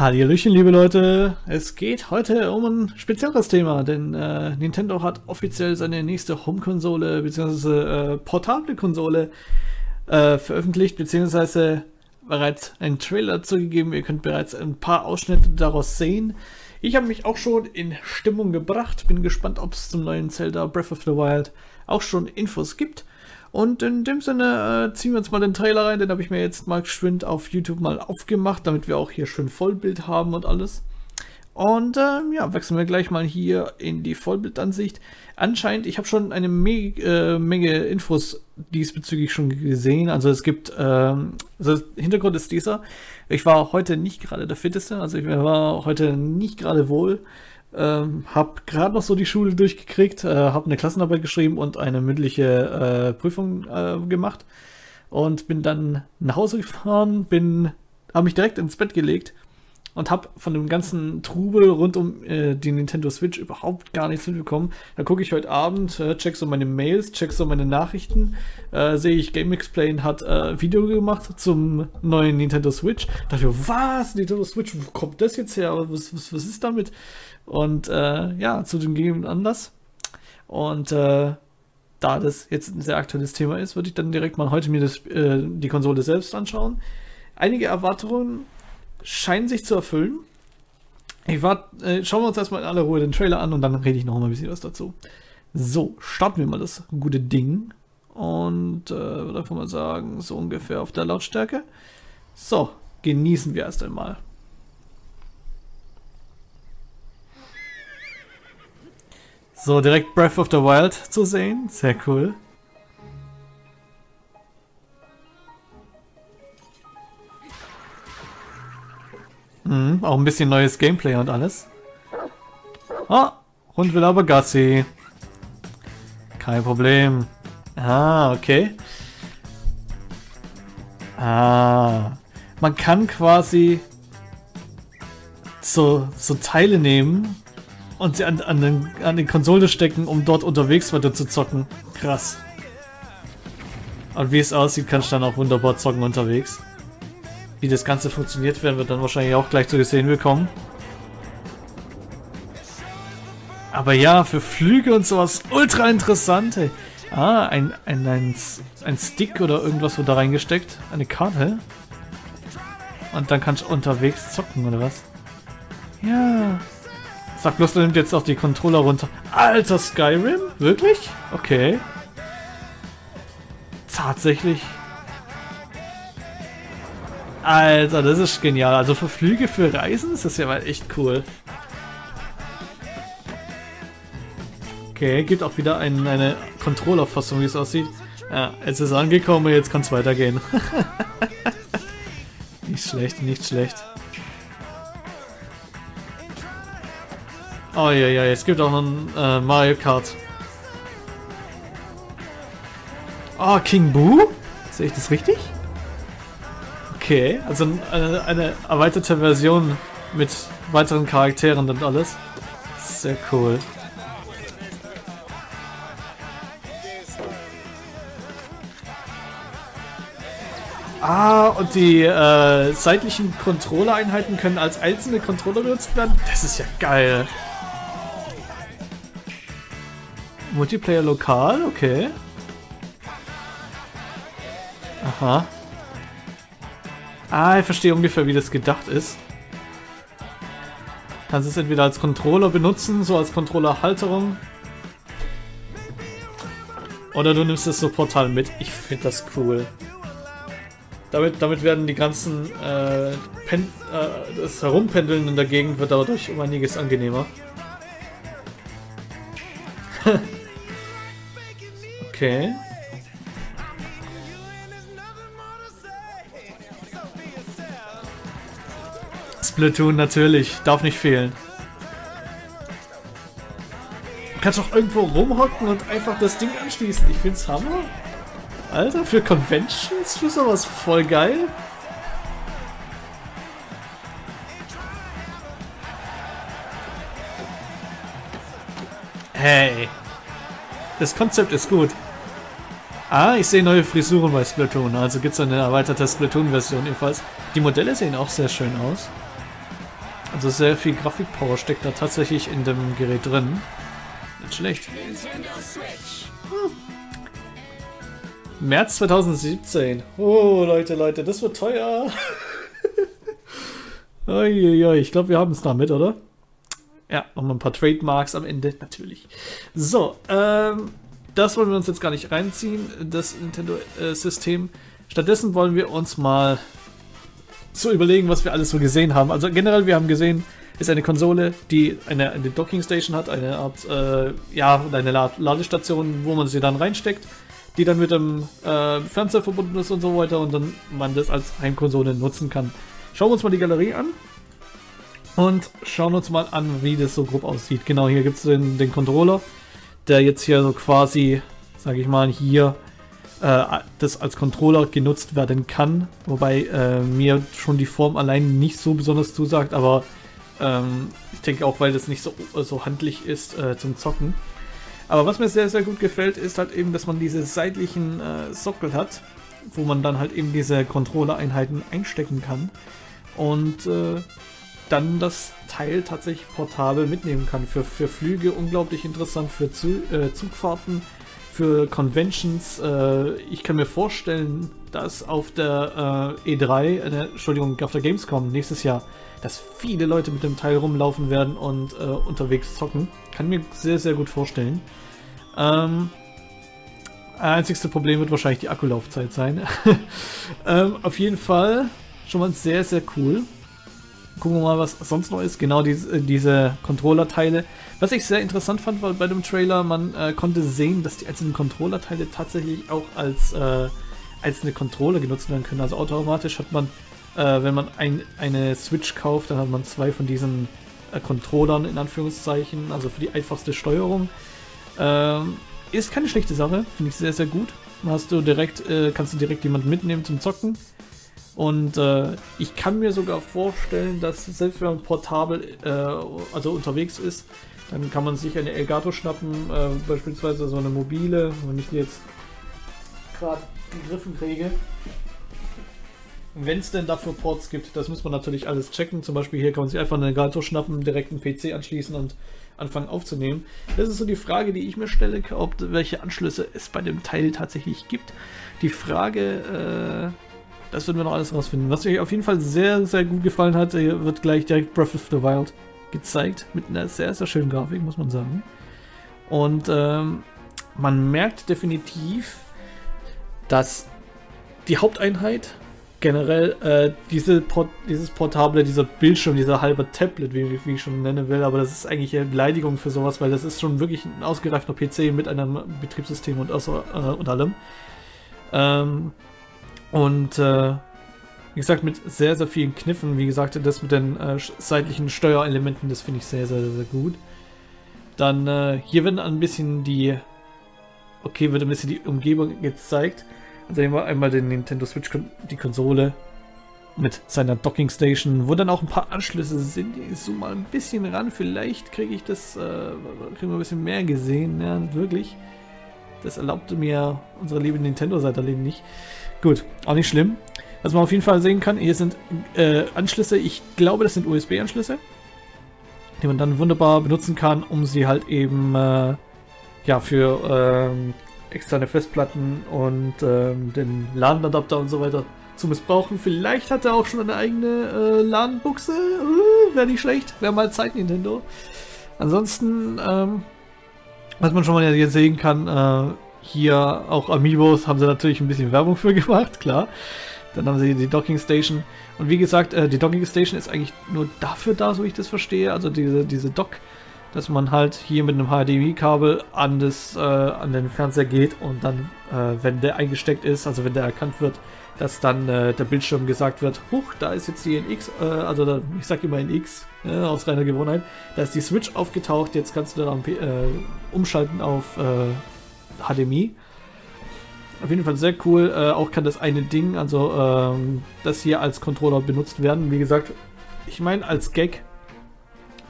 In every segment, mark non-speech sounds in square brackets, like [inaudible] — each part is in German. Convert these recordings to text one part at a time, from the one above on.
Hallöchen, liebe Leute. Es geht heute um ein spezielleres Thema, denn äh, Nintendo hat offiziell seine nächste Home-Konsole bzw. Äh, portable Konsole äh, veröffentlicht, beziehungsweise bereits einen Trailer zugegeben. Ihr könnt bereits ein paar Ausschnitte daraus sehen. Ich habe mich auch schon in Stimmung gebracht, bin gespannt, ob es zum neuen Zelda Breath of the Wild auch schon Infos gibt. Und in dem Sinne äh, ziehen wir uns mal den Trailer rein, den habe ich mir jetzt mal geschwind auf YouTube mal aufgemacht, damit wir auch hier schön Vollbild haben und alles. Und ähm, ja, wechseln wir gleich mal hier in die Vollbildansicht. Anscheinend, ich habe schon eine Me äh, Menge Infos diesbezüglich schon gesehen. Also es gibt, ähm, also Hintergrund ist dieser. Ich war heute nicht gerade der Fitteste, also ich war heute nicht gerade wohl. Ähm, hab gerade noch so die Schule durchgekriegt, äh, habe eine Klassenarbeit geschrieben und eine mündliche äh, Prüfung äh, gemacht und bin dann nach Hause gefahren, bin, habe mich direkt ins Bett gelegt und habe von dem ganzen Trubel rund um äh, die Nintendo Switch überhaupt gar nichts mitbekommen. Da gucke ich heute Abend, äh, check so meine Mails, check so meine Nachrichten, äh, sehe ich Game Explain hat äh, Video gemacht zum neuen Nintendo Switch. Da dachte ich, was? Nintendo Switch, wo kommt das jetzt her? Was, was, was ist damit? Und äh, ja, zu dem gegebenen Anlass. Und äh, da das jetzt ein sehr aktuelles Thema ist, würde ich dann direkt mal heute mir das, äh, die Konsole selbst anschauen. Einige Erwartungen scheinen sich zu erfüllen. Ich wart, äh, schauen wir uns erstmal in aller Ruhe den Trailer an und dann rede ich noch mal ein bisschen was dazu. So, starten wir mal das gute Ding. Und äh, würde einfach mal sagen, so ungefähr auf der Lautstärke. So, genießen wir erst einmal. So, direkt Breath of the Wild zu sehen. Sehr cool. Mhm, auch ein bisschen neues Gameplay und alles. Ah, Hund will aber Gassi. Kein Problem. Ah, okay. Ah, man kann quasi so, so Teile nehmen und sie an, an, den, an den Konsole stecken, um dort unterwegs weiter zu zocken. Krass. Und wie es aussieht, kannst du dann auch wunderbar zocken unterwegs. Wie das Ganze funktioniert, werden wir dann wahrscheinlich auch gleich zu sehen bekommen. Aber ja, für Flüge und sowas ultra interessant. Ey. Ah, ein, ein, ein, ein Stick oder irgendwas wurde da reingesteckt. Eine Karte. Und dann kannst du unterwegs zocken, oder was? Ja. Sag bloß, er nimmt jetzt auch die Controller runter. Alter, Skyrim? Wirklich? Okay. Tatsächlich. Alter, das ist genial. Also für Flüge, für Reisen ist das ja mal echt cool. Okay, gibt auch wieder ein, eine Controller-Fassung, wie es aussieht. Ja, jetzt ist es angekommen, jetzt kann es weitergehen. [laughs] nicht schlecht, nicht schlecht. Oh ja, ja, es gibt auch noch ein äh, Mario Kart. Oh, King Boo? Sehe ich das richtig? Okay, also eine, eine erweiterte Version mit weiteren Charakteren und alles. Sehr cool. Ah, und die äh, seitlichen Controller-Einheiten können als einzelne Controller benutzt werden? Das ist ja geil. Multiplayer lokal, okay. Aha. Ah, ich verstehe ungefähr, wie das gedacht ist. Kannst es entweder als Controller benutzen, so als Controllerhalterung. Oder du nimmst das so portal mit. Ich finde das cool. Damit, damit werden die ganzen äh, Pen äh, das Herumpendeln in der Gegend wird dadurch um einiges angenehmer. Okay. Splatoon natürlich, darf nicht fehlen. Du kannst doch irgendwo rumhocken und einfach das Ding anschließen. Ich find's Hammer. Alter, für Conventions, für sowas voll geil. Hey. Das Konzept ist gut. Ah, ich sehe neue Frisuren bei Splatoon. Also gibt es eine erweiterte Splatoon-Version ebenfalls. Die Modelle sehen auch sehr schön aus. Also sehr viel Grafikpower steckt da tatsächlich in dem Gerät drin. Nicht schlecht. Hm. März 2017. Oh, Leute, Leute, das wird teuer. [laughs] Uiuiui, ich glaube, wir haben es damit, oder? Ja, nochmal ein paar Trademarks am Ende, natürlich. So, ähm, das wollen wir uns jetzt gar nicht reinziehen, das Nintendo-System. Äh, Stattdessen wollen wir uns mal so überlegen, was wir alles so gesehen haben. Also generell, wir haben gesehen, ist eine Konsole, die eine, eine Docking Station hat, eine Art, äh, ja, eine Ladestation, wo man sie dann reinsteckt, die dann mit dem äh, Fernseher verbunden ist und so weiter und dann man das als Heimkonsole nutzen kann. Schauen wir uns mal die Galerie an und schauen uns mal an, wie das so grob aussieht. Genau, hier gibt es den, den Controller, der jetzt hier so quasi, sage ich mal, hier äh, das als Controller genutzt werden kann. Wobei äh, mir schon die Form allein nicht so besonders zusagt, aber ähm, ich denke auch, weil das nicht so, so handlich ist äh, zum Zocken. Aber was mir sehr, sehr gut gefällt, ist halt eben, dass man diese seitlichen äh, Sockel hat, wo man dann halt eben diese Controller-Einheiten einstecken kann. Und äh, dann das Teil tatsächlich portabel mitnehmen kann. Für, für Flüge unglaublich interessant, für Zu äh, Zugfahrten, für Conventions. Äh, ich kann mir vorstellen, dass auf der äh, E3, äh, Entschuldigung, auf der Gamescom nächstes Jahr, dass viele Leute mit dem Teil rumlaufen werden und äh, unterwegs zocken. Kann mir sehr, sehr gut vorstellen. Ähm, einzigste Problem wird wahrscheinlich die Akkulaufzeit sein. [laughs] ähm, auf jeden Fall schon mal sehr, sehr cool. Gucken wir mal, was sonst noch ist. Genau diese, äh, diese Controller-Teile. Was ich sehr interessant fand, war bei dem Trailer, man äh, konnte sehen, dass die einzelnen Controller-Teile tatsächlich auch als äh, einzelne Controller genutzt werden können. Also automatisch hat man, äh, wenn man ein, eine Switch kauft, dann hat man zwei von diesen äh, Controllern in Anführungszeichen, also für die einfachste Steuerung. Ähm, ist keine schlechte Sache, finde ich sehr, sehr gut. Hast du direkt, äh, kannst du direkt jemanden mitnehmen zum Zocken. Und äh, ich kann mir sogar vorstellen, dass selbst wenn man portabel, äh, also unterwegs ist, dann kann man sich eine Elgato schnappen, äh, beispielsweise so eine mobile, wenn ich die jetzt gerade gegriffen kriege. Wenn es denn dafür Ports gibt, das muss man natürlich alles checken. Zum Beispiel hier kann man sich einfach eine Elgato schnappen, direkt einen PC anschließen und anfangen aufzunehmen. Das ist so die Frage, die ich mir stelle, ob welche Anschlüsse es bei dem Teil tatsächlich gibt. Die Frage, äh, das werden wir noch alles rausfinden. Was mir auf jeden Fall sehr, sehr gut gefallen hat, wird gleich direkt Breath of the Wild gezeigt. Mit einer sehr, sehr schönen Grafik, muss man sagen. Und ähm, man merkt definitiv, dass die Haupteinheit generell äh, diese Port dieses portable, dieser Bildschirm, dieser halbe Tablet, wie, wie, ich schon nennen will, aber das ist eigentlich eine Beleidigung für sowas, weil das ist schon wirklich ein ausgereifter PC mit einem Betriebssystem und, außer, äh, und allem. Ähm, und äh, wie gesagt, mit sehr, sehr vielen Kniffen. Wie gesagt, das mit den äh, seitlichen Steuerelementen, das finde ich sehr, sehr, sehr gut. Dann äh, hier wird ein bisschen die. Okay, wird ein bisschen die Umgebung gezeigt. Also einmal, einmal den Nintendo Switch, die Konsole mit seiner Docking Station, wo dann auch ein paar Anschlüsse sind. Ich zoome mal ein bisschen ran. Vielleicht kriege ich das, äh, kriegen wir ein bisschen mehr gesehen. Ja, wirklich. Das erlaubte mir unsere liebe Nintendo-Seite nicht. Gut, auch nicht schlimm. Was man auf jeden Fall sehen kann, hier sind äh, Anschlüsse, ich glaube, das sind USB-Anschlüsse, die man dann wunderbar benutzen kann, um sie halt eben äh, ja, für äh, externe Festplatten und ähm, den LAN-Adapter und so weiter zu missbrauchen. Vielleicht hat er auch schon eine eigene äh, LAN-Buchse. Uh, wäre nicht schlecht. Wäre mal Zeit, Nintendo. Ansonsten, ähm, was man schon mal jetzt sehen kann, äh, hier auch Amiibos haben sie natürlich ein bisschen Werbung für gemacht, klar. Dann haben sie die Docking Station. Und wie gesagt, äh, die Docking Station ist eigentlich nur dafür da, so ich das verstehe. Also diese, diese Dock, dass man halt hier mit einem HDMI-Kabel an, äh, an den Fernseher geht und dann, äh, wenn der eingesteckt ist, also wenn der erkannt wird, dass dann äh, der Bildschirm gesagt wird, huch, da ist jetzt die NX, äh, also da, ich sag immer NX, äh, aus reiner Gewohnheit, da ist die Switch aufgetaucht, jetzt kannst du dann äh, umschalten auf HDMI. Auf jeden Fall sehr cool. Äh, auch kann das eine Ding, also ähm, das hier als Controller benutzt werden. Wie gesagt, ich meine, als Gag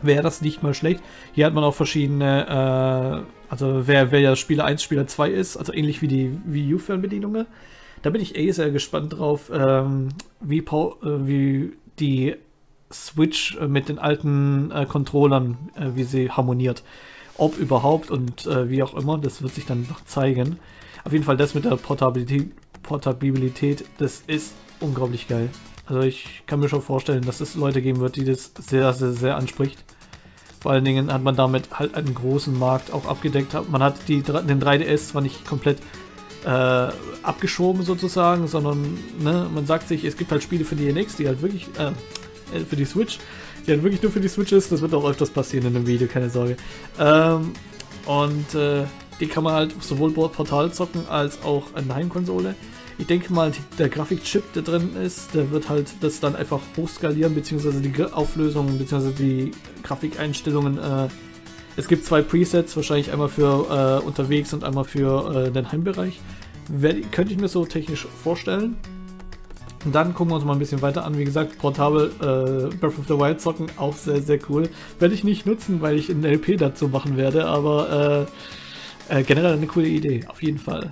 wäre das nicht mal schlecht. Hier hat man auch verschiedene, äh, also wer, wer ja Spieler 1, Spieler 2 ist, also ähnlich wie die Wii U-Fernbedienungen. Da bin ich eh sehr gespannt drauf, ähm, wie, äh, wie die Switch äh, mit den alten äh, Controllern, äh, wie sie harmoniert. Ob überhaupt und äh, wie auch immer, das wird sich dann noch zeigen. Auf jeden Fall das mit der Portabilität, Portabilität, das ist unglaublich geil. Also ich kann mir schon vorstellen, dass es Leute geben wird, die das sehr, sehr, sehr anspricht. Vor allen Dingen hat man damit halt einen großen Markt auch abgedeckt. Man hat die, den 3DS zwar nicht komplett äh, abgeschoben sozusagen, sondern ne, man sagt sich, es gibt halt Spiele für die NX, die halt wirklich, äh, äh, für die Switch, die halt wirklich nur für die Switch ist. Das wird auch öfters passieren in dem Video, keine Sorge. Ähm, und äh, die kann man halt sowohl Portal zocken als auch eine Heimkonsole. Ich denke mal, der Grafikchip, der drin ist, der wird halt das dann einfach hochskalieren, beziehungsweise die Auflösung, beziehungsweise die Grafikeinstellungen. Äh, es gibt zwei Presets, wahrscheinlich einmal für äh, unterwegs und einmal für äh, den Heimbereich. Werd, könnte ich mir so technisch vorstellen. Und dann gucken wir uns mal ein bisschen weiter an. Wie gesagt, portabel äh, Breath of the Wild zocken, auch sehr, sehr cool. Werde ich nicht nutzen, weil ich ein LP dazu machen werde, aber äh, äh, generell eine coole Idee, auf jeden Fall.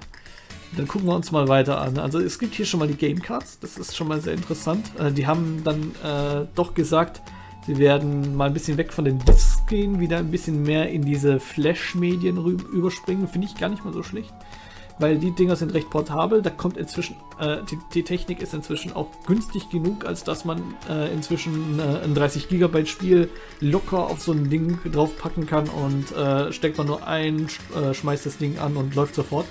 Dann gucken wir uns mal weiter an. Also es gibt hier schon mal die Game Cards, das ist schon mal sehr interessant. Äh, die haben dann äh, doch gesagt, sie werden mal ein bisschen weg von den Discs gehen, wieder ein bisschen mehr in diese Flash-Medien überspringen. Finde ich gar nicht mal so schlecht. Weil die Dinger sind recht portabel, da kommt inzwischen, äh, die, die, Technik ist inzwischen auch günstig genug, als dass man äh, inzwischen äh, ein 30 GB Spiel locker auf so ein Ding draufpacken kann und äh, steckt man nur ein, äh, schmeißt das Ding an und läuft sofort.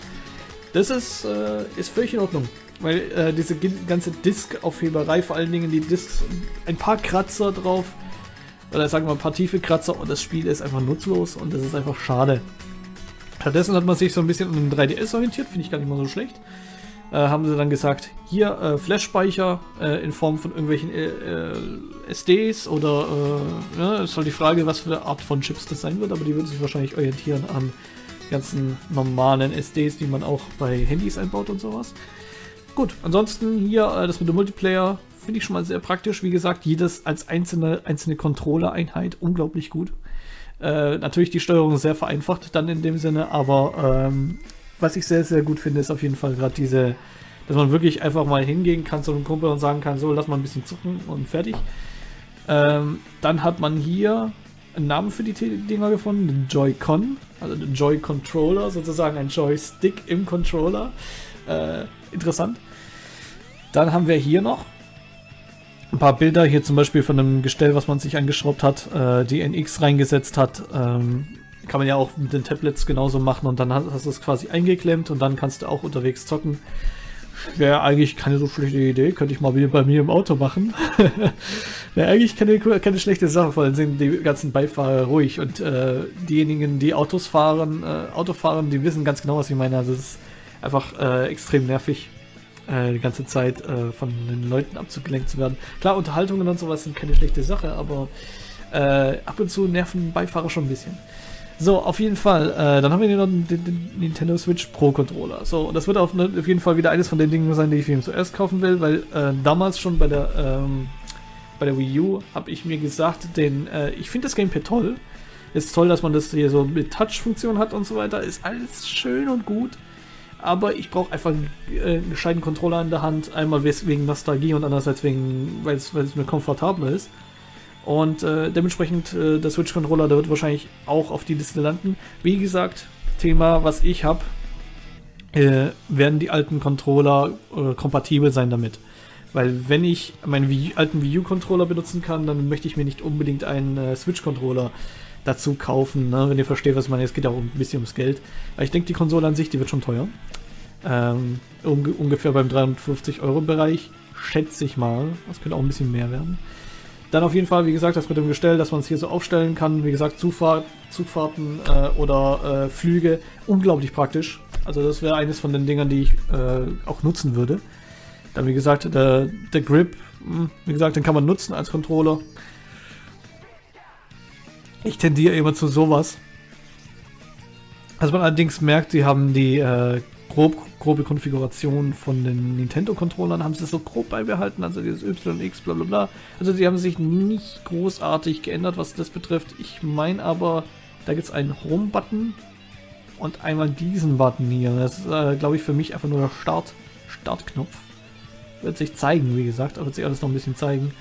Das ist, äh, ist völlig in Ordnung. Weil diese ganze Disk-Aufheberei, vor allen Dingen die Discs, ein paar Kratzer drauf, oder sagen wir ein paar tiefe Kratzer und das Spiel ist einfach nutzlos und das ist einfach schade. Stattdessen hat man sich so ein bisschen an den 3DS orientiert, finde ich gar nicht mal so schlecht. Äh, haben sie dann gesagt, hier äh, Flash-Speicher äh, in Form von irgendwelchen äh, äh, SDs oder äh, ja, ist halt die Frage, was für eine Art von Chips das sein wird, aber die würden sich wahrscheinlich orientieren an ganzen normalen SDs, die man auch bei Handys einbaut und sowas. Gut, ansonsten hier das mit dem Multiplayer finde ich schon mal sehr praktisch. Wie gesagt, jedes als einzelne, einzelne Controller-Einheit unglaublich gut. Äh, natürlich die Steuerung sehr vereinfacht dann in dem Sinne, aber ähm, was ich sehr, sehr gut finde, ist auf jeden Fall gerade diese, dass man wirklich einfach mal hingehen kann zu einem Kumpel und sagen kann, so, lass mal ein bisschen zucken und fertig. Ähm, dann hat man hier einen Namen für die Dinger gefunden, den Joy-Con, also den Joy-Controller, sozusagen ein Joystick im Controller. Äh, interessant. Dann haben wir hier noch ein paar Bilder, hier zum Beispiel von einem Gestell, was man sich angeschraubt hat, äh, die NX reingesetzt hat. Ähm, kann man ja auch mit den Tablets genauso machen und dann hast du es quasi eingeklemmt und dann kannst du auch unterwegs zocken. Wäre eigentlich keine so schlechte Idee, könnte ich mal wieder bei mir im Auto machen. [laughs] Wäre eigentlich keine, keine schlechte Sache, vor allem sind die ganzen Beifahrer ruhig und äh, diejenigen, die Autos fahren, äh, Auto fahren, die wissen ganz genau, was ich meine. Also es ist einfach äh, extrem nervig, äh, die ganze Zeit äh, von den Leuten abzugelenkt zu werden. Klar, Unterhaltungen und sowas sind keine schlechte Sache, aber äh, ab und zu nerven Beifahrer schon ein bisschen. So, auf jeden Fall. Äh, dann haben wir noch den, den, Nintendo Switch Pro Controller. So, und das wird auf, ne, auf, jeden Fall wieder eines von den Dingen sein, die ich mir zuerst kaufen will, weil äh, damals schon bei der, ähm, bei der Wii U habe ich mir gesagt, den, äh, ich finde das Gamepad toll. Ist toll, dass man das hier so mit Touch-Funktion hat und so weiter. Ist alles schön und gut. Aber ich brauche einfach einen, äh, einen gescheiten Controller in der Hand. Einmal wegen Nostalgie und andererseits wegen, weil es mir komfortabel ist. Und äh, dementsprechend äh, der Switch-Controller, der wird wahrscheinlich auch auf die Liste landen. Wie gesagt, Thema, was ich habe, äh, werden die alten Controller äh, kompatibel sein damit. Weil wenn ich meinen Wii, alten Wii U-Controller benutzen kann, dann möchte ich mir nicht unbedingt einen äh, Switch-Controller dazu kaufen. Ne? Wenn ihr versteht, was ich meine. Es geht auch ein bisschen ums Geld. Aber ich denke, die Konsole an sich, die wird schon teuer. Ähm, um, ungefähr beim 350 Euro Bereich, schätze ich mal. Das könnte auch ein bisschen mehr werden. Dann auf jeden Fall, wie gesagt, das mit dem Gestell, dass man es hier so aufstellen kann. Wie gesagt, Zufahrt, Zugfahrten äh, oder äh, Flüge, unglaublich praktisch. Also das wäre eines von den Dingern, die ich äh, auch nutzen würde. Dann wie gesagt, der, der Grip, hm, wie gesagt, den kann man nutzen als Controller. Ich tendiere immer zu sowas. Also man allerdings merkt, sie haben die äh, grob, grobe Konfiguration von den Nintendo-Controllern haben sie so grob beibehalten, also dieses Y, X, bla bla bla. Also sie haben sich nicht großartig geändert, was das betrifft. Ich meine aber, da gibt es einen Home-Button und einmal diesen Button hier. Das ist, äh, glaube ich, für mich einfach nur der Start, Startknopf. Wird sich zeigen, wie gesagt, wird sich alles noch ein bisschen zeigen.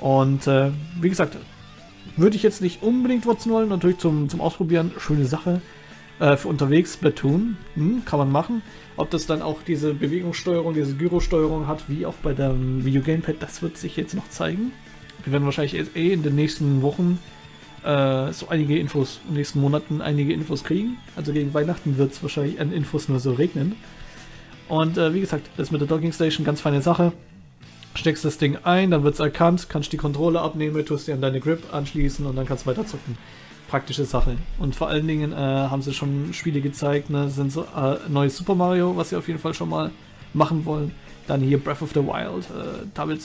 Und äh, wie gesagt, würde ich jetzt nicht unbedingt nutzen wollen. Natürlich zum, zum Ausprobieren, schöne Sache. Äh, für unterwegs Splatoon, hm, kann man machen. Ob das dann auch diese Bewegungssteuerung, diese Gyrosteuerung hat, wie auch bei dem Video Gamepad, das wird sich jetzt noch zeigen. Wir werden wahrscheinlich eh in den nächsten Wochen äh, so einige Infos, in den nächsten Monaten einige Infos kriegen. Also gegen Weihnachten wird es wahrscheinlich an Infos nur so regnen. Und äh, wie gesagt, das mit der Docking Station, ganz feine Sache. Steckst das Ding ein, dann wird es erkannt, kannst die Kontrolle abnehmen, tust sie an deine Grip anschließen und dann kannst du weiter zucken. Praktische Sache. Und vor allen Dingen äh, haben sie schon Spiele gezeigt, ne? sind so äh, neues Super Mario, was sie auf jeden Fall schon mal machen wollen. Dann hier Breath of the Wild. Äh, damit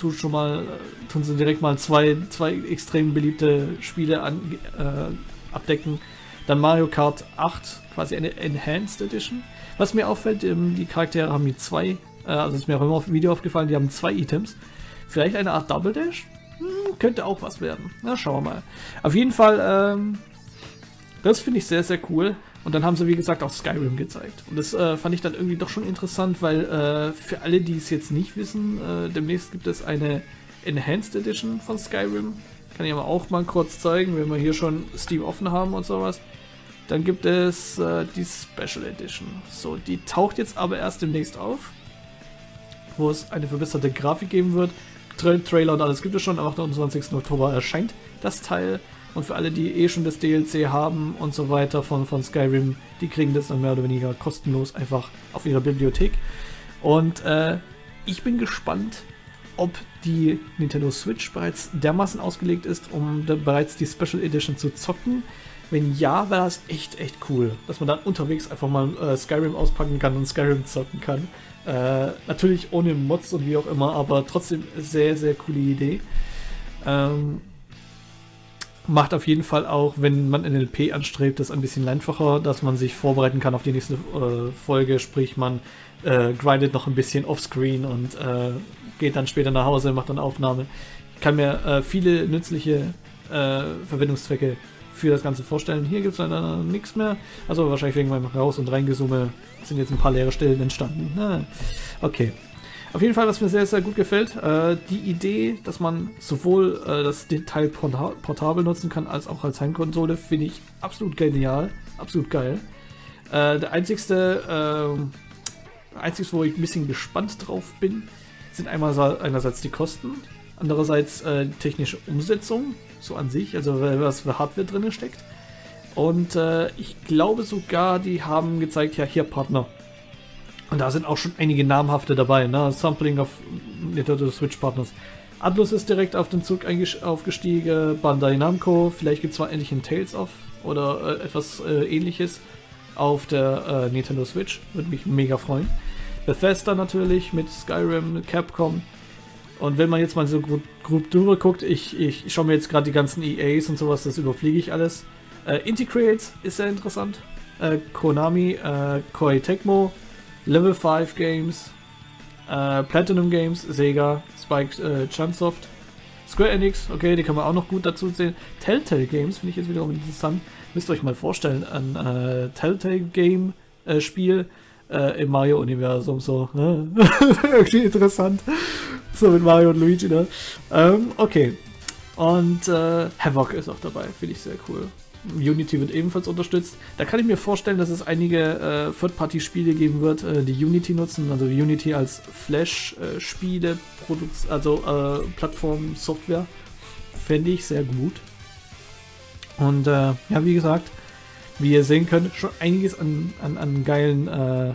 tun schon mal, äh, tun sie direkt mal zwei, zwei extrem beliebte Spiele an, äh, abdecken. Dann Mario Kart 8, quasi eine Enhanced Edition. Was mir auffällt, ähm, die Charaktere haben hier zwei, also ist mir auch immer auf dem Video aufgefallen, die haben zwei Items. Vielleicht eine Art Double Dash? Hm, könnte auch was werden. Na, schauen wir mal. Auf jeden Fall, ähm, das finde ich sehr, sehr cool. Und dann haben sie, wie gesagt, auch Skyrim gezeigt. Und das äh, fand ich dann irgendwie doch schon interessant, weil äh, für alle, die es jetzt nicht wissen, äh, demnächst gibt es eine Enhanced Edition von Skyrim. Kann ich aber auch mal kurz zeigen, wenn wir hier schon Steam offen haben und sowas. Dann gibt es äh, die Special Edition. So, die taucht jetzt aber erst demnächst auf, wo es eine verbesserte Grafik geben wird. Tra Trailer und alles gibt es schon. Am 28. Oktober erscheint das Teil. Und für alle, die eh schon das DLC haben und so weiter von, von Skyrim, die kriegen das dann mehr oder weniger kostenlos einfach auf ihrer Bibliothek. Und äh, ich bin gespannt, ob die Nintendo Switch bereits dermaßen ausgelegt ist, um bereits die Special Edition zu zocken. Wenn ja, wäre das echt, echt cool, dass man dann unterwegs einfach mal äh, Skyrim auspacken kann und Skyrim zocken kann. Äh, natürlich ohne Mods und wie auch immer, aber trotzdem sehr, sehr coole Idee. Ähm, macht auf jeden Fall auch, wenn man NLP anstrebt, das ein bisschen einfacher, dass man sich vorbereiten kann auf die nächste äh, Folge, sprich man äh, grindet noch ein bisschen offscreen und äh, geht dann später nach Hause, macht dann Aufnahme. Ich kann mir äh, viele nützliche äh, Verwendungszwecke für das Ganze vorstellen. Hier gibt es leider nichts mehr, also wahrscheinlich wegen meinem Raus- und Reingesumme sind jetzt ein paar leere Stellen entstanden. Na, okay. Auf jeden Fall, was mir sehr, sehr gut gefällt, äh, die Idee, dass man sowohl äh, das Teil portabel nutzen kann, als auch als Heimkonsole, finde ich absolut genial, absolut geil. Äh, der einzigste, äh, einzigste, wo ich ein bisschen gespannt drauf bin, sind einmal einerseits die Kosten, andererseits äh, technische Umsetzung, so an sich, also was für Hardware drin steckt. Und äh, ich glaube sogar, die haben gezeigt, ja, hier Partner. Und da sind auch schon einige namhafte dabei, ne? Sampling auf Nintendo Switch Partners. Atlus ist direkt auf den Zug aufgestiegen, Bandai Namco, vielleicht gibt es mal endlich ein Tales of oder äh, etwas äh, ähnliches auf der äh, Nintendo Switch. Würde mich mega freuen. Bethesda natürlich mit Skyrim, Capcom. Und wenn man jetzt mal so grob, grob drüber guckt, ich, ich, schaue mir jetzt gerade die ganzen EAs und sowas, das überfliege ich alles. Äh, Integrates ist sehr interessant. Äh, Konami, äh, Koei Tecmo, Level 5 Games, äh, Platinum Games, Sega, Spike äh, Chunsoft, Square Enix, okay, die kann man auch noch gut dazu zählen. Telltale Games finde ich jetzt wiederum interessant. Müsst ihr euch mal vorstellen, ein äh, Telltale Game äh, Spiel äh, im Mario-Universum, so, ne? [laughs] Irgendwie interessant. [laughs] So mit Mario und Luigi, ne? Ähm, okay. Und äh, Havoc ist auch dabei, finde ich sehr cool. Unity wird ebenfalls unterstützt. Da kann ich mir vorstellen, dass es einige äh, Third-Party-Spiele geben wird, äh, die Unity nutzen, also Unity als Flash-Spiele, äh, also äh, Plattform-Software. Fände ich sehr gut. Und äh, ja, wie gesagt, wie ihr sehen könnt, schon einiges an, an, an geilen, äh,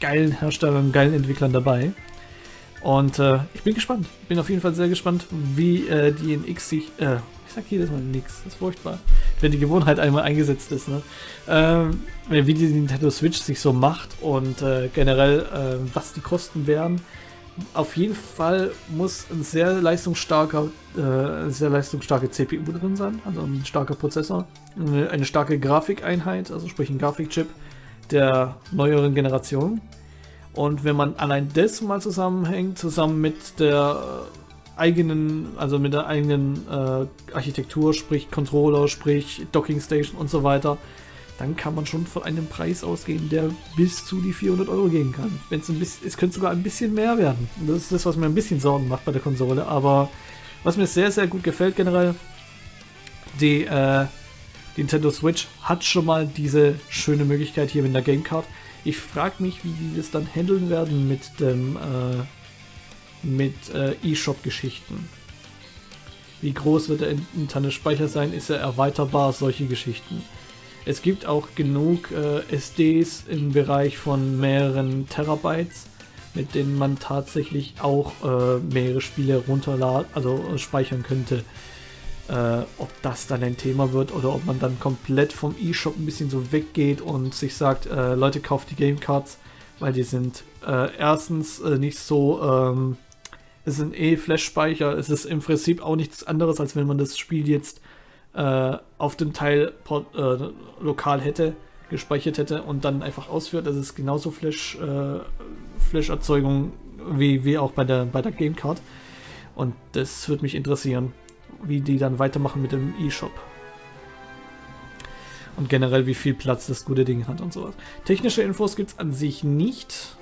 geilen Herstellern, geilen Entwicklern dabei. Und äh, ich bin gespannt. Bin auf jeden Fall sehr gespannt, wie äh, die NX sich. Äh, ich sag jedes Mal nix. Das ist furchtbar wenn die Gewohnheit einmal eingesetzt ist. Ne? Ähm, wie die Nintendo Switch sich so macht und äh, generell, äh, was die Kosten wären. Auf jeden Fall muss ein sehr leistungsstarker, äh, sehr leistungsstarke CPU drin sein, also ein starker Prozessor, eine starke Grafikeinheit, also sprich ein Grafikchip der neueren Generation. Und wenn man allein das mal zusammenhängt, zusammen mit der eigenen, also mit der eigenen äh, Architektur, sprich Controller, sprich Docking Station und so weiter, dann kann man schon von einem Preis ausgehen, der bis zu die 400 Euro gehen kann. Wenn es ein bisschen, es könnte sogar ein bisschen mehr werden. das ist das, was mir ein bisschen Sorgen macht bei der Konsole, aber Was mir sehr, sehr gut gefällt generell, die, äh, die Nintendo Switch hat schon mal diese schöne Möglichkeit hier mit der Gamecard. Ich frage mich, wie die das dann handeln werden mit dem äh, mit äh, eShop-Geschichten. Wie groß wird der interne Speicher sein? Ist er erweiterbar? Solche Geschichten. Es gibt auch genug äh, SDs im Bereich von mehreren Terabytes, mit denen man tatsächlich auch äh, mehrere Spiele runterladen, also äh, speichern könnte. Äh, ob das dann ein Thema wird oder ob man dann komplett vom eShop ein bisschen so weggeht und sich sagt, äh, Leute, kauft die Gamecards, weil die sind äh, erstens nicht so ähm, es sind eh Flash-Speicher. Es ist im Prinzip auch nichts anderes, als wenn man das Spiel jetzt äh, auf dem Teil äh, lokal hätte, gespeichert hätte und dann einfach ausführt. Das ist genauso Flash, äh, Flash-Erzeugung wie, wie auch bei der, bei der Gamecard. Und das würde mich interessieren, wie die dann weitermachen mit dem eShop. Und generell, wie viel Platz das gute Ding hat und sowas. Technische Infos gibt es an sich nicht.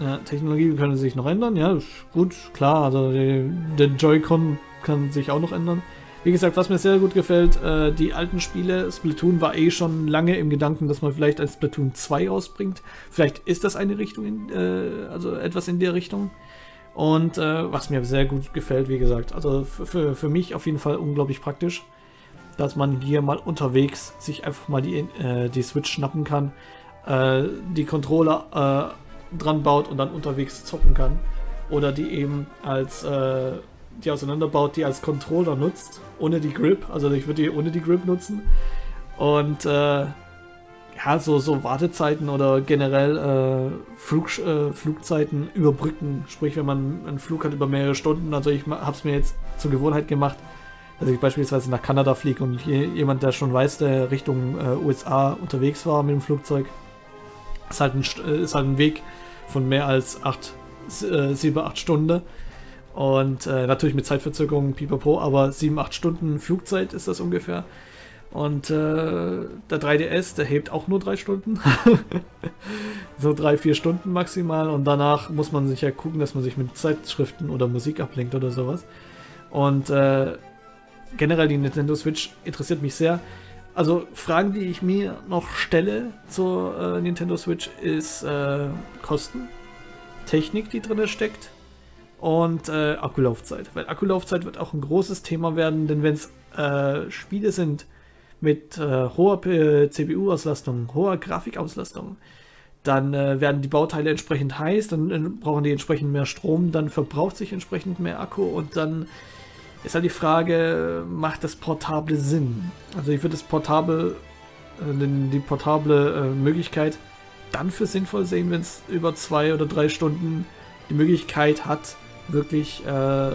Ja, Technologie können sich noch ändern, ja, gut, klar, also der Joy-Con kann sich auch noch ändern. Wie gesagt, was mir sehr gut gefällt, äh, die alten Spiele, Splatoon war eh schon lange im Gedanken, dass man vielleicht ein Splatoon 2 rausbringt. Vielleicht ist das eine Richtung, in, äh, also etwas in der Richtung. Und äh, was mir sehr gut gefällt, wie gesagt, also für, mich auf jeden Fall unglaublich praktisch, dass man hier mal unterwegs sich einfach mal die, äh, die Switch schnappen kann, äh, die Controller äh, dran baut und dann unterwegs zocken kann. Oder die eben als äh, die auseinanderbaut, die als Controller nutzt, ohne die Grip. Also ich würde die ohne die Grip nutzen. Und äh, ja, so, so Wartezeiten oder generell äh, Flug, äh, Flugzeiten überbrücken. Sprich, wenn man einen Flug hat über mehrere Stunden. Also ich habe es mir jetzt zur Gewohnheit gemacht, dass ich beispielsweise nach Kanada fliege und jemand, der schon weiß, der Richtung äh, USA unterwegs war mit dem Flugzeug, ist halt ein, äh, ist halt ein Weg von mehr als 8, äh, 7, 8 Stunden. Und äh, natürlich mit Zeitverzögerung, pipapo, aber 7, 8 Stunden Flugzeit ist das ungefähr. Und äh, der 3DS, der hebt auch nur 3 Stunden. [laughs] so 3, 4 Stunden maximal. Und danach muss man sich ja gucken, dass man sich mit Zeitschriften oder Musik ablenkt oder sowas. Und äh, generell die Nintendo Switch interessiert mich sehr. Also Fragen, die ich mir noch stelle zur äh, Nintendo Switch, ist äh, Kosten, Technik, die drin steckt und äh, Akkulaufzeit. Weil Akkulaufzeit wird auch ein großes Thema werden, denn wenn es äh, Spiele sind mit äh, hoher CPU-Auslastung, hoher Grafikauslastung, dann äh, werden die Bauteile entsprechend heiß, dann brauchen die entsprechend mehr Strom, dann verbraucht sich entsprechend mehr Akku und dann ist halt die Frage, macht das Portable Sinn? Also ich würde das Portable, äh, die portable äh, Möglichkeit dann für sinnvoll sehen, wenn es über zwei oder drei Stunden die Möglichkeit hat, wirklich äh,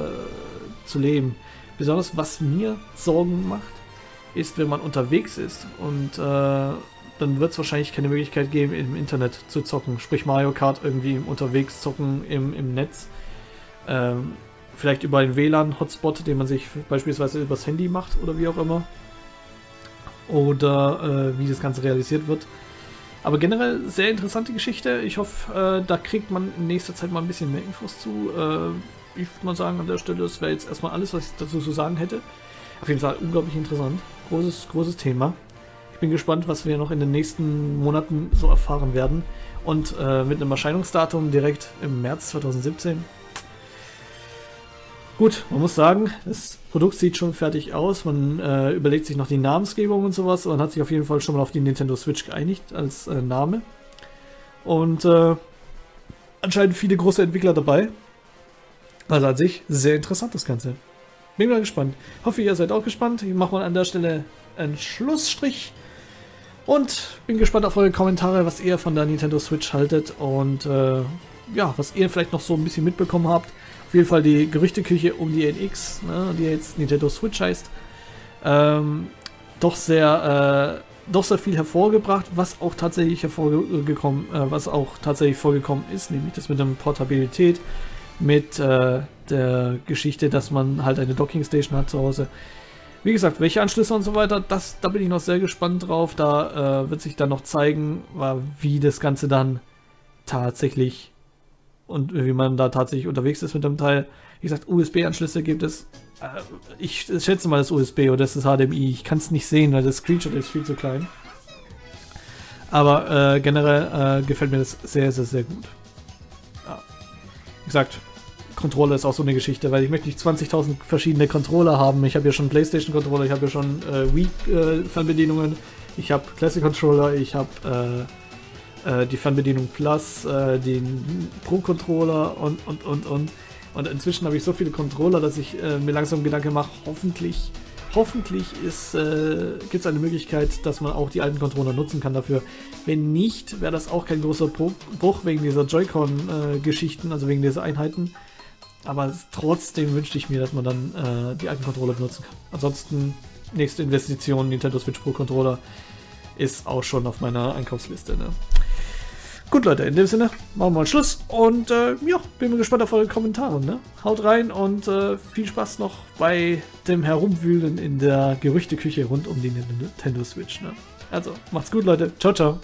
zu leben. Besonders was mir Sorgen macht, ist, wenn man unterwegs ist und äh, dann wird es wahrscheinlich keine Möglichkeit geben, im Internet zu zocken. Sprich Mario Kart irgendwie unterwegs zocken im, im Netz. Ähm, Vielleicht über einen WLAN-Hotspot, den man sich beispielsweise übers Handy macht oder wie auch immer. Oder äh, wie das Ganze realisiert wird. Aber generell sehr interessante Geschichte. Ich hoffe, äh, da kriegt man in nächster Zeit mal ein bisschen mehr Infos zu. Äh, ich würde mal sagen, an der Stelle, das wäre jetzt erstmal alles, was ich dazu zu sagen hätte. Auf jeden Fall unglaublich interessant. Großes, großes Thema. Ich bin gespannt, was wir noch in den nächsten Monaten so erfahren werden. Und äh, mit einem Erscheinungsdatum direkt im März 2017 Gut, man muss sagen, das Produkt sieht schon fertig aus. Man äh, überlegt sich noch die Namensgebung und sowas. Man hat sich auf jeden Fall schon mal auf die Nintendo Switch geeinigt als äh, Name. Und äh, anscheinend viele große Entwickler dabei. Also an sich sehr interessant das Ganze. Bin mal gespannt. Hoffe, ihr seid auch gespannt. Ich mache mal an der Stelle einen Schlussstrich. Und bin gespannt auf eure Kommentare, was ihr von der Nintendo Switch haltet. Und äh, ja, was ihr vielleicht noch so ein bisschen mitbekommen habt. Auf jeden Fall die Gerüchteküche um die NX, ne, die jetzt Nintendo Switch heißt, ähm, doch sehr, äh, doch sehr viel hervorgebracht, was auch tatsächlich hervorgekommen, äh, was auch tatsächlich vorgekommen ist, nämlich das mit der Portabilität, mit äh, der Geschichte, dass man halt eine Docking Station hat zu Hause. Wie gesagt, welche Anschlüsse und so weiter, das, da bin ich noch sehr gespannt drauf. Da äh, wird sich dann noch zeigen, wie das Ganze dann tatsächlich und wie man da tatsächlich unterwegs ist mit dem Teil. Wie gesagt, USB-Anschlüsse gibt es ich schätze mal das USB oder das ist HDMI. Ich kann es nicht sehen, weil das Screenshot ist viel zu klein. Aber äh, generell äh, gefällt mir das sehr, sehr, sehr gut. Wie gesagt, Controller ist auch so eine Geschichte, weil ich möchte nicht 20.000 verschiedene Controller haben. Ich habe ja schon PlayStation-Controller, ich habe ja schon äh, Wii-Fernbedienungen, ich habe Classic-Controller, ich habe äh, äh, die Fernbedienung Plus, äh, den Pro-Controller und, und, und, und. Und inzwischen habe ich so viele Controller, dass ich äh, mir langsam Gedanken mache, hoffentlich, hoffentlich äh, gibt es eine Möglichkeit, dass man auch die alten Controller nutzen kann dafür. Wenn nicht, wäre das auch kein großer Bruch wegen dieser Joy-Con-Geschichten, also wegen dieser Einheiten. Aber trotzdem wünschte ich mir, dass man dann äh, die alten Controller benutzen kann. Ansonsten, nächste Investition, Nintendo Switch Pro Controller, ist auch schon auf meiner Einkaufsliste. Ne? Gut, Leute, in dem Sinne machen wir mal Schluss und äh, ja, bin mal gespannt auf eure Kommentare. Ne? Haut rein und äh, viel Spaß noch bei dem Herumwühlen in der Gerüchteküche rund um die Nintendo Switch. Ne? Also, macht's gut, Leute. Ciao, ciao.